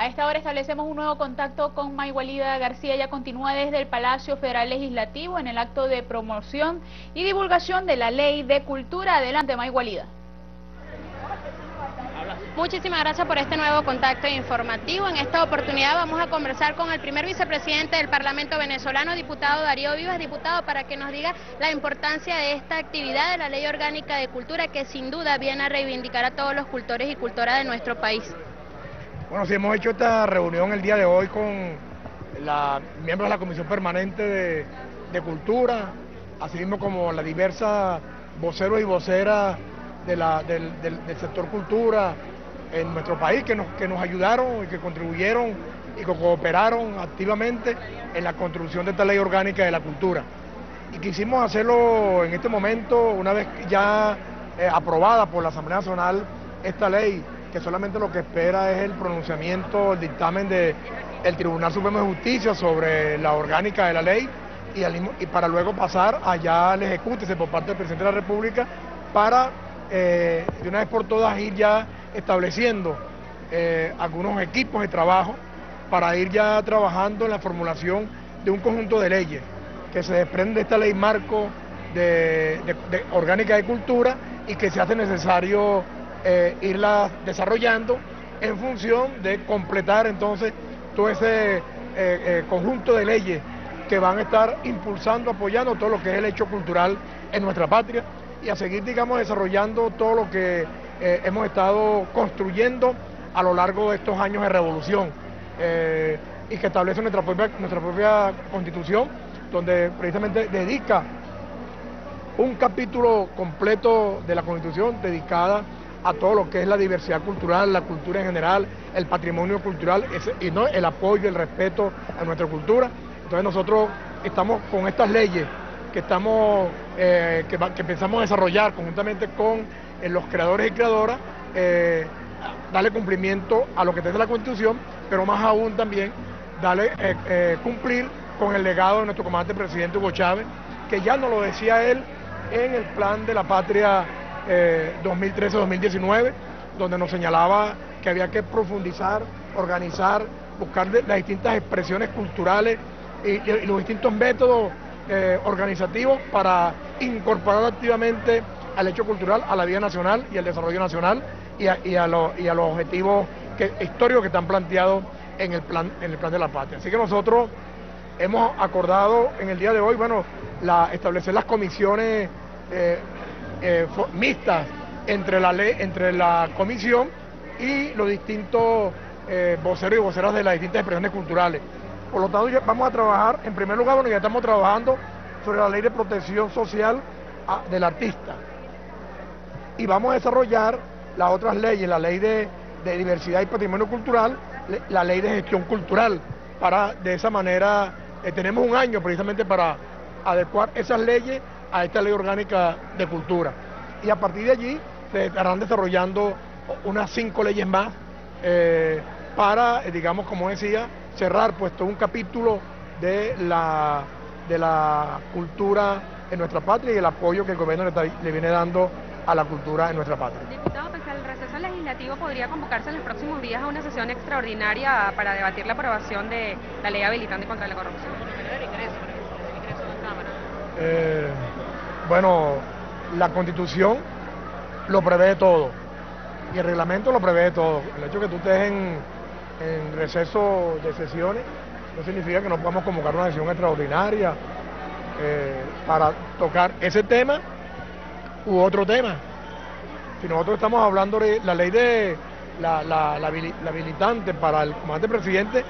A esta hora establecemos un nuevo contacto con Maygualida García. Ella continúa desde el Palacio Federal Legislativo en el acto de promoción y divulgación de la Ley de Cultura. Adelante, Maygualida. Muchísimas gracias por este nuevo contacto informativo. En esta oportunidad vamos a conversar con el primer vicepresidente del Parlamento venezolano, diputado Darío Vivas, diputado, para que nos diga la importancia de esta actividad de la Ley Orgánica de Cultura que sin duda viene a reivindicar a todos los cultores y cultoras de nuestro país. Bueno, sí, hemos hecho esta reunión el día de hoy con la, miembros de la Comisión Permanente de, Cultura, así mismo como la diversa voceros y voceras del, sector cultura en nuestro país que nos, que nos ayudaron y que contribuyeron y que cooperaron activamente en la construcción de esta ley orgánica de la cultura. Y quisimos hacerlo en este momento, una vez ya eh, aprobada por la Asamblea Nacional esta ley, que solamente lo que espera es el pronunciamiento, el dictamen del Tribunal Supremo de Justicia sobre la orgánica de la ley y, y para luego pasar allá al ejecútese por parte del presidente de la República para eh, de una vez por todas ir ya estableciendo eh, algunos equipos de trabajo para ir ya trabajando en la formulación de un conjunto de leyes que se desprende de esta ley marco de, orgánica de cultura y que se hace necesario eh, irla desarrollando en función de completar entonces todo ese conjunto de leyes que van a estar impulsando, apoyando todo lo que es el hecho cultural en nuestra patria y a seguir, digamos, desarrollando todo lo que eh, hemos estado construyendo a lo largo de estos años de revolución eh, y que establece nuestra propia, nuestra propia constitución, donde precisamente dedica un capítulo completo de la constitución dedicada a todo lo que es la diversidad cultural, la cultura en general, el patrimonio cultural y no el apoyo, el respeto a nuestra cultura. Entonces nosotros estamos con estas leyes que estamos, eh, que, pensamos desarrollar conjuntamente con eh, los creadores y creadoras, eh, darle cumplimiento a lo que tiene la Constitución, pero más aún también darle cumplir con el legado de nuestro comandante presidente Hugo Chávez, que ya nos lo decía él en el plan de la patria 2013-2019, donde nos señalaba que había que profundizar, organizar, buscar las distintas expresiones culturales y los distintos métodos eh, organizativos para incorporar activamente al hecho cultural, a la vida nacional y al desarrollo nacional y a, los objetivos históricos que están planteados en el, plan, de la patria. Así que nosotros hemos acordado en el día de hoy, bueno, establecer las comisiones eh, eh, mixtas entre la ley, entre la comisión y los distintos voceros y voceras de las distintas expresiones culturales. Por lo tanto, vamos a trabajar, en primer lugar, bueno, ya estamos trabajando sobre la ley de protección social ah, del artista. Y vamos a desarrollar las otras leyes, la ley de, diversidad y patrimonio cultural, la ley de gestión cultural, para de esa manera, eh, tenemos un año precisamente para adecuar esas leyes a esta ley orgánica de cultura. Y a partir de allí se estarán desarrollando unas cinco leyes más eh, para, eh, digamos, como decía, cerrar puesto un capítulo de la, de la cultura en nuestra patria y el apoyo que el gobierno le, viene dando a la cultura en nuestra patria. Diputado, pues el receso legislativo podría convocarse en los próximos días a una sesión extraordinaria para debatir la aprobación de la ley habilitante contra la corrupción. Eh, bueno, la constitución lo prevé todo y el reglamento lo prevé todo. El hecho de que tú estés en en receso de sesiones, no significa que no podamos convocar una sesión extraordinaria eh, para tocar ese tema u otro tema. Si nosotros estamos hablando de la ley de la, habilitante para el comandante presidente,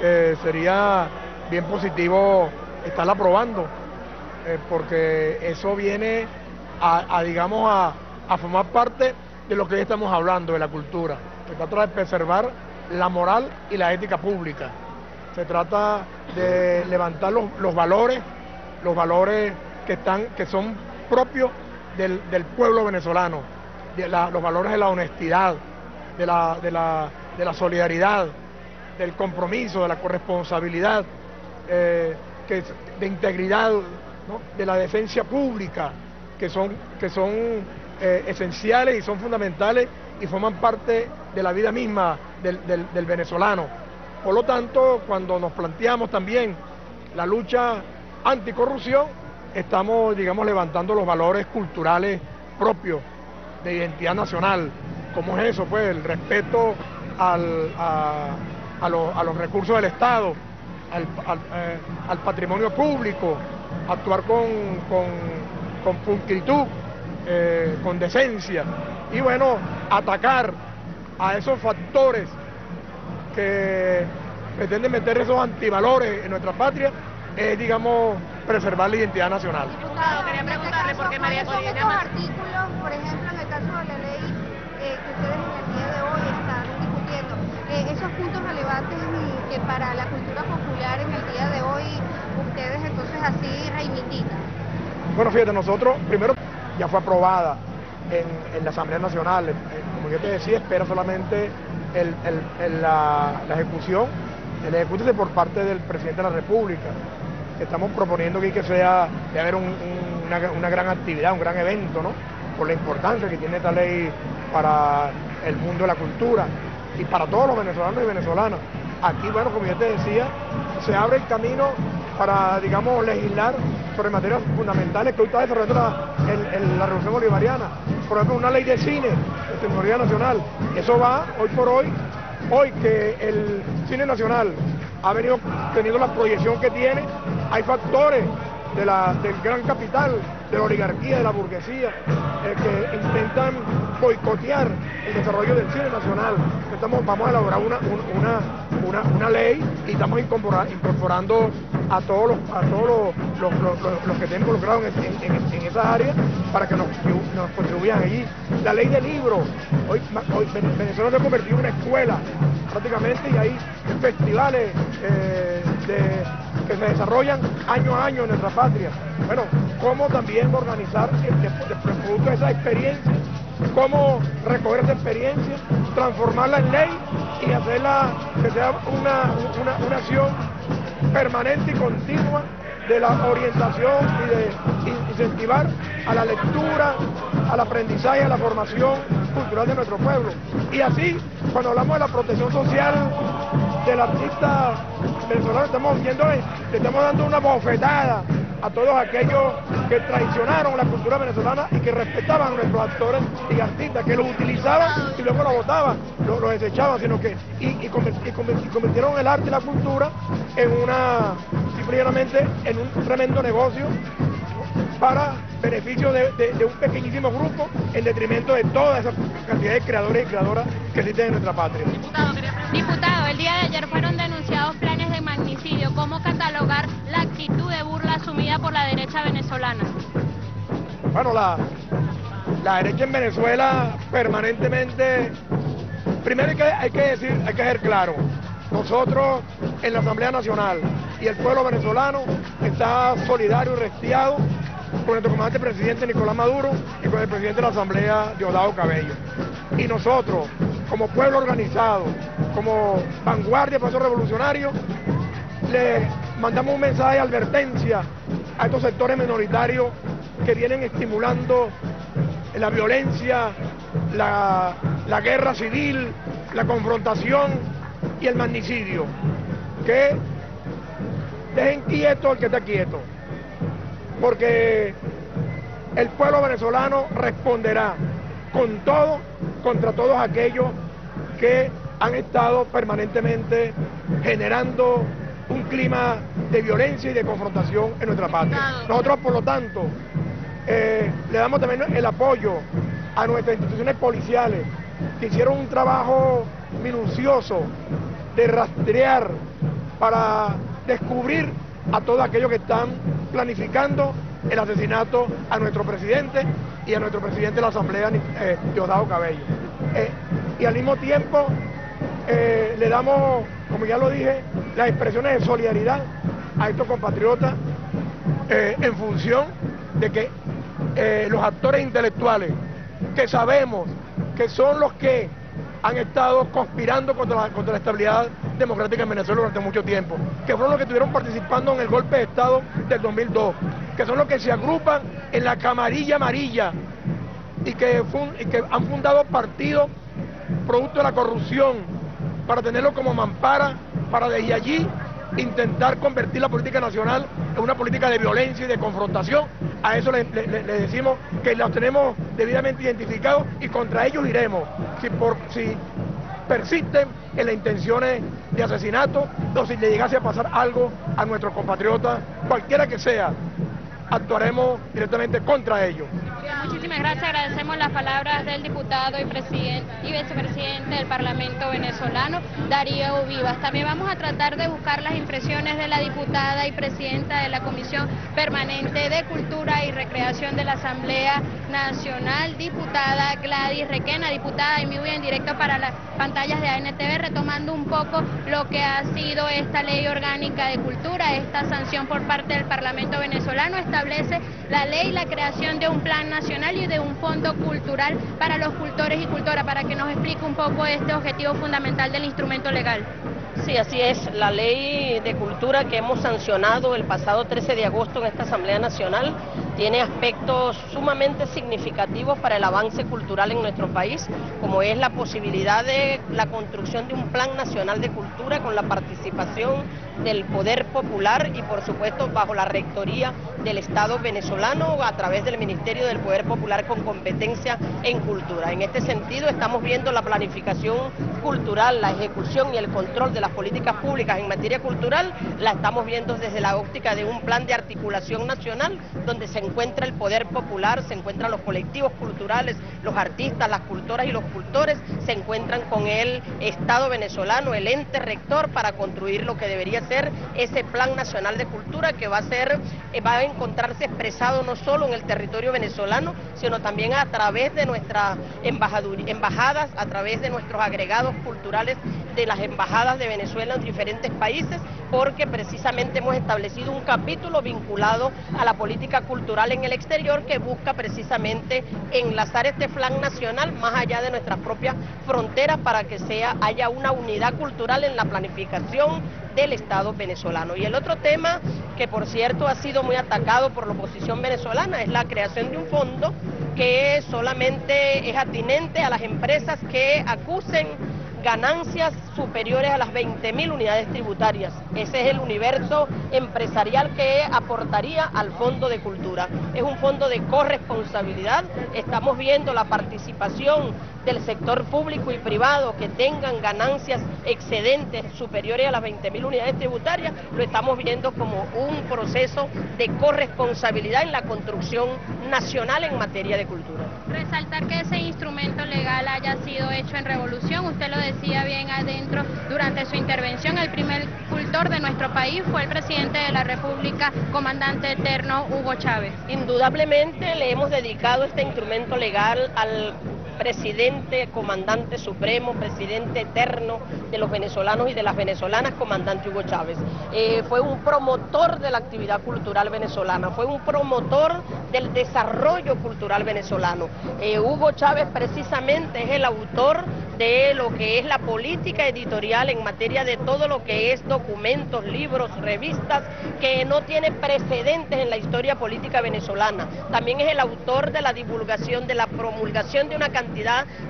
eh, sería bien positivo estarla aprobando, eh, porque eso viene a, digamos, a, formar parte de lo que hoy estamos hablando, de la cultura. Se trata de preservar la moral y la ética pública. Se trata de levantar los, valores, los valores que, están, que son propios del, pueblo venezolano, los valores de la honestidad, de la, de, la, solidaridad, del compromiso, de la corresponsabilidad, eh, de integridad, de la decencia pública, que son, que son eh, esenciales y son fundamentales y forman parte de la vida misma del, del venezolano. Por lo tanto, cuando nos planteamos también la lucha anticorrupción, estamos, digamos, levantando los valores culturales propios de identidad nacional. como es eso? Pues el respeto al, a, los recursos del Estado, al, eh, patrimonio público, actuar con, con, con pulcritud, eh, con decencia y bueno, atacar a esos factores que pretenden meter esos antivalores en nuestra patria es, digamos, preservar la identidad nacional. Diputado, quería preguntarle por qué María Corina... estos artículos, por ejemplo, en el caso de la ley eh, que ustedes en el día de hoy están discutiendo, eh, esos puntos que para la cultura popular en el día de hoy ustedes entonces así reivindican. Bueno, fíjate, nosotros, primero, ya fue aprobada en, la Asamblea Nacional, como yo te decía, espera solamente la, la ejecución, el ejecútese por parte del presidente de la República estamos proponiendo que, que sea, de haber una, gran actividad, un gran evento, ¿no? Por la importancia que tiene esta ley para el mundo de la cultura y para todos los venezolanos y venezolanas. Aquí, bueno, como yo te decía, se abre el camino para, digamos, legislar sobre materias fundamentales que hoy está desarrollando la, la Revolución Bolivariana. Por ejemplo, una ley de cine, de tecnología nacional. Eso va, hoy por hoy, hoy que el cine nacional ha venido teniendo la proyección que tiene, hay factores de la, del gran capital, de la oligarquía, de la burguesía, eh, que intentan boicotear el desarrollo del cine nacional. Estamos, vamos a elaborar una, una, una, ley y estamos incorporando a todos los, a todos los, que estén involucrados en, esa área para que nos, contribuyan allí. La ley del libro, hoy, hoy Venezuela se ha convertido en una escuela prácticamente y hay festivales eh, que se desarrollan año a año en nuestra patria. Bueno, cómo también organizar el, producto de esa experiencia, cómo recoger esa experiencia, transformarla en ley y hacerla que sea una, una acción permanente y continua de la orientación y de incentivar a la lectura, al aprendizaje, a la formación cultural de nuestro pueblo. Y así, cuando hablamos de la protección social del artista venezolano, estamos viendo, le estamos dando una bofetada a todos aquellos que traicionaron la cultura venezolana y que respetaban a nuestros actores y artistas, que los utilizaban y luego los votaban, los, desechaban, sino que y, convirtieron el arte y la cultura en una, simplemente en un tremendo negocio para beneficio de, un pequeñísimo grupo en detrimento de toda esa cantidad de creadores y creadoras que existen en nuestra patria. Diputado, el día de ayer fueron denunciados planes de magnicidio. ¿Cómo catalogar la actitud de burla asumida por la derecha venezolana? Bueno, la, la derecha en Venezuela permanentemente, primero hay que, hay que decir, hay que ser claro, nosotros en la Asamblea Nacional y el pueblo venezolano está solidario y restiado con nuestro comandante presidente Nicolás Maduro y con el presidente de la Asamblea Diosdado Cabello. Y nosotros, como pueblo organizado, como vanguardia paso revolucionario, le mandamos un mensaje de advertencia a estos sectores minoritarios que vienen estimulando la violencia, la, la guerra civil, la confrontación y el magnicidio. Que dejen quieto al que está quieto porque el pueblo venezolano responderá con todo contra todos aquellos que han estado permanentemente generando un clima de violencia y de confrontación en nuestra patria. Nosotros, por lo tanto, eh, le damos también el apoyo a nuestras instituciones policiales que hicieron un trabajo minucioso de rastrear para descubrir a todos aquellos que están planificando el asesinato a nuestro presidente y a nuestro presidente de la Asamblea, eh, Diosdado Cabello. Eh, y al mismo tiempo eh, le damos, como ya lo dije, las expresiones de solidaridad a estos compatriotas eh, en función de que los actores intelectuales que sabemos que son los que han estado conspirando contra la, contra la estabilidad democrática en Venezuela durante mucho tiempo, que fueron los que estuvieron participando en el golpe de Estado del 2002, que son los que se agrupan en la camarilla amarilla y que, que han fundado partidos producto de la corrupción, para tenerlo como mampara, para desde allí intentar convertir la política nacional en una política de violencia y de confrontación. A eso le, decimos que los tenemos debidamente identificados y contra ellos iremos. Si, por, si persisten en las intenciones de asesinato o si le llegase a pasar algo a nuestros compatriotas, cualquiera que sea, actuaremos directamente contra ellos. Muchísimas gracias, agradecemos las palabras del diputado y, y vicepresidente del Parlamento venezolano, Darío Vivas. También vamos a tratar de buscar las impresiones de la diputada y presidenta de la Comisión Permanente de Cultura y Recreación de la Asamblea Nacional, diputada Gladys Requena, diputada en vivo y en directo para las pantallas de ANTV, retomando un poco lo que ha sido esta ley orgánica de cultura, esta sanción por parte del Parlamento venezolano, establece la ley, la creación de un plan nacional y de un fondo cultural para los cultores y cultoras, para que nos explique un poco este objetivo fundamental del instrumento legal. Sí, así es. La ley de cultura que hemos sancionado el pasado 13 de agosto en esta Asamblea Nacional tiene aspectos sumamente significativos para el avance cultural en nuestro país, como es la posibilidad de la construcción de un plan nacional de cultura con la participación del poder popular y por supuesto bajo la rectoría del Estado venezolano a través del Ministerio del Poder Popular con competencia en cultura. En este sentido estamos viendo la planificación cultural, la ejecución y el control de las políticas públicas en materia cultural, la estamos viendo desde la óptica de un plan de articulación nacional donde se encuentra el poder popular, se encuentran los colectivos culturales, los artistas, las cultoras y los cultores, se encuentran con el Estado venezolano, el ente rector para construir lo que debería ser ese plan nacional de cultura que va a ser, eh, va a encontrarse expresado no solo en el territorio venezolano, sino también a través de nuestras embajadas, a través de nuestros agregados culturales de las embajadas de Venezuela en diferentes países, porque precisamente hemos establecido un capítulo vinculado a la política cultural en el exterior que busca precisamente enlazar este plan nacional más allá de nuestras propias fronteras para que sea haya una unidad cultural en la planificación del Estado venezolano. Y el otro tema que por cierto ha sido muy atacado por la oposición venezolana es la creación de un fondo que solamente es atinente a las empresas que acusen ganancias superiores a las 20.000 unidades tributarias. Ese es el universo empresarial que aportaría al Fondo de Cultura. Es un fondo de corresponsabilidad. Estamos viendo la participación del sector público y privado que tengan ganancias excedentes superiores a las 20.000 unidades tributarias. Lo estamos viendo como un proceso de corresponsabilidad en la construcción nacional en materia de cultura. Resaltar que ese instrumento legal haya sido hecho en revolución, usted lo decía bien adentro durante su intervención, el primer cultor de nuestro país fue el presidente de la República, comandante eterno Hugo Chávez. Indudablemente le hemos dedicado este instrumento legal al presidente, comandante supremo, presidente eterno de los venezolanos y de las venezolanas, comandante Hugo Chávez. Eh, fue un promotor de la actividad cultural venezolana, fue un promotor del desarrollo cultural venezolano. Eh, Hugo Chávez precisamente es el autor de lo que es la política editorial en materia de todo lo que es documentos, libros, revistas, que no tiene precedentes en la historia política venezolana. También es el autor de la divulgación, de la promulgación de una cantidad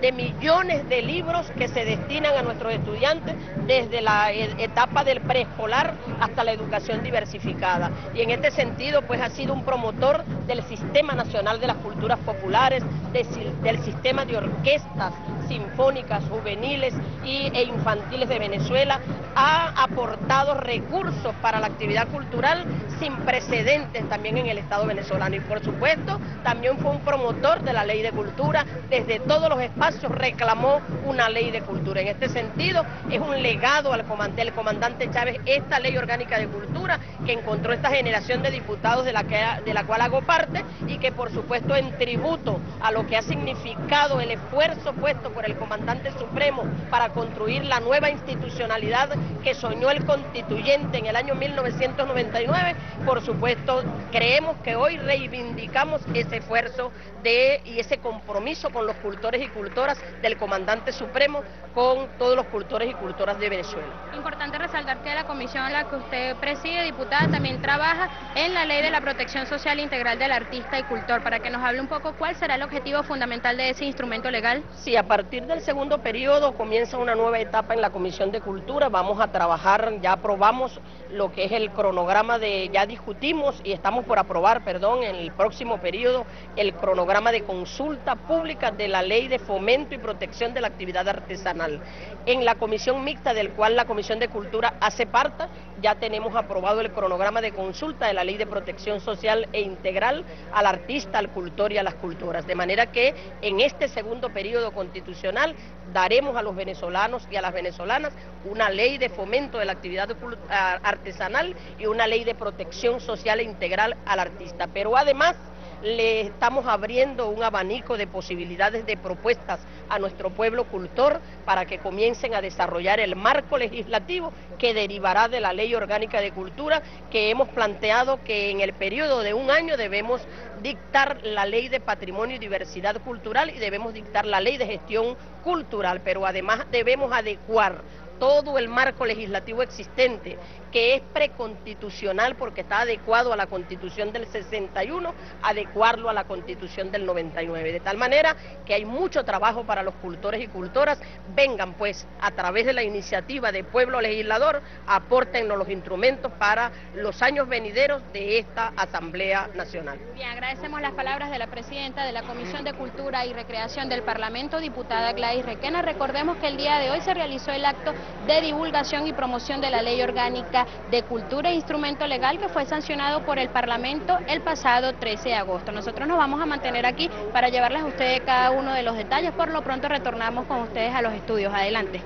de millones de libros que se destinan a nuestros estudiantes desde la e, etapa del preescolar hasta la educación diversificada. Y en este sentido, pues ha sido un promotor del Sistema Nacional de las Culturas Populares, del sistema de orquestas sinfónicas, juveniles y, e infantiles de Venezuela, ha aportado recursos para la actividad cultural sin precedentes también en el Estado venezolano. Y por supuesto, también fue un promotor de la ley de cultura, desde todos los espacios reclamó una ley de cultura. En este sentido, es un legado al comandante, del comandante Chávez esta ley orgánica de cultura que encontró esta generación de diputados de la, que, de la cual hago parte y que por supuesto en tributo a lo que ha significado el esfuerzo puesto por el comandante supremo para construir la nueva institucionalidad que soñó el constituyente en el año 1999, por supuesto creemos que hoy reivindicamos ese esfuerzo de, y ese compromiso con los cultores y cultoras del comandante supremo con todos los cultores y cultoras de Venezuela. Importante resaltar que la comisión a la que usted preside, diputada, también trabaja en la ley de la protección social integral del artista y cultor, para que nos hable un poco cuál será el objetivo fundamental de ese instrumento legal. Sí, a partir del segundo periodo comienza una nueva etapa en la Comisión de Cultura. Vamos a trabajar, ya aprobamos lo que es el cronograma de, ya discutimos y estamos por aprobar, perdón, en el próximo periodo, el cronograma de consulta pública de la Ley de Fomento y Protección de la Actividad Artesanal. En la comisión mixta, del cual la Comisión de Cultura hace parte, ya tenemos aprobado el cronograma de consulta de la Ley de Protección Social e Integral al artista, al cultor y a las culturas. De manera que en este segundo periodo constitucional daremos a los venezolanos y a las venezolanas una ley de fomento de la actividad artesanal y una ley de protección social e integral al artista. Pero además le estamos abriendo un abanico de posibilidades de propuestas a nuestro pueblo cultor para que comiencen a desarrollar el marco legislativo que derivará de la Ley Orgánica de Cultura que hemos planteado que en el periodo de un año debemos dictar la Ley de Patrimonio y Diversidad Cultural y debemos dictar la Ley de Gestión Cultural, pero además debemos adecuar todo el marco legislativo existente, que es preconstitucional porque está adecuado a la constitución del 61, adecuarlo a la constitución del 99. De tal manera que hay mucho trabajo para los cultores y cultoras. Vengan pues a través de la iniciativa de Pueblo Legislador, apórtennos los instrumentos para los años venideros de esta Asamblea Nacional. Bien, agradecemos las palabras de la presidenta de la Comisión de Cultura y Recreación del Parlamento, diputada Gladys Requena. Recordemos que el día de hoy se realizó el acto de divulgación y promoción de la Ley Orgánica de Cultura e Instrumento Legal que fue sancionado por el Parlamento el pasado 13 de agosto. Nosotros nos vamos a mantener aquí para llevarles a ustedes cada uno de los detalles. Por lo pronto retornamos con ustedes a los estudios. Adelante.